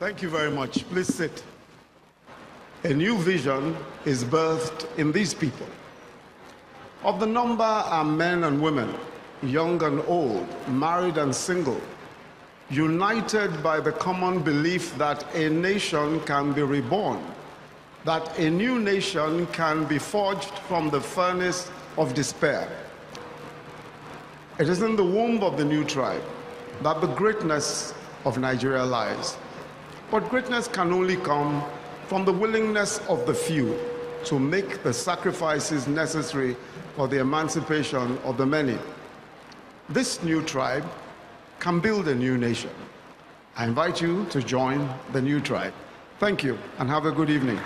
Thank you very much. Please sit. A new vision is birthed in these people. Of the number are men and women, young and old, married and single, united by the common belief that a nation can be reborn, that a new nation can be forged from the furnace of despair. It is in the womb of the new tribe that the greatness of Nigeria lies. But greatness can only come from the willingness of the few to make the sacrifices necessary for the emancipation of the many. This new tribe can build a new nation. I invite you to join the new tribe. Thank you and have a good evening.